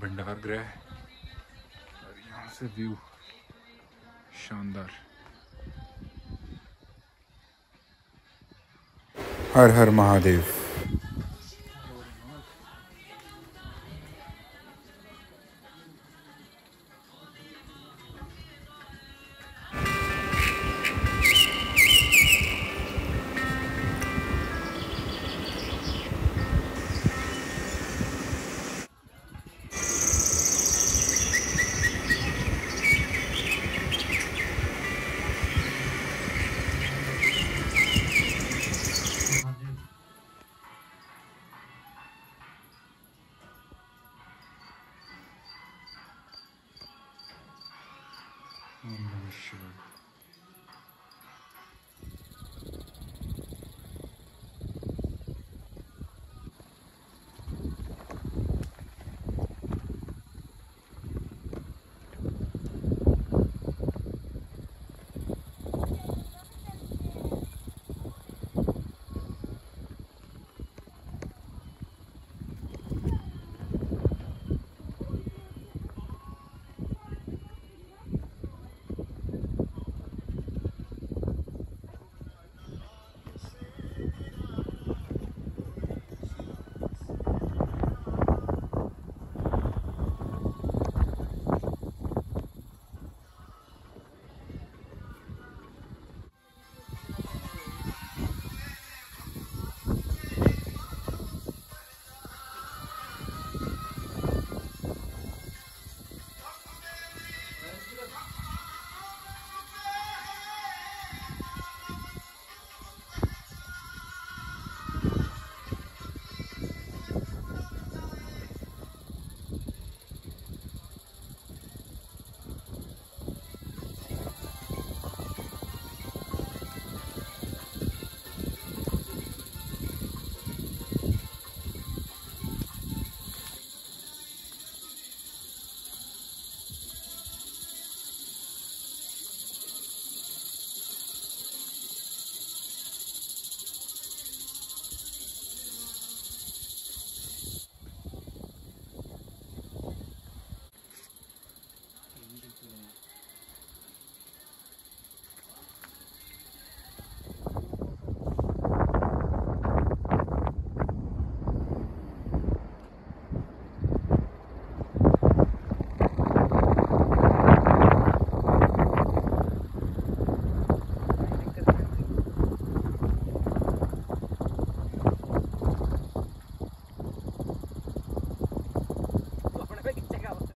भंडार ग्रह और यहाँ से व्यू शानदार। हर हर महादेव।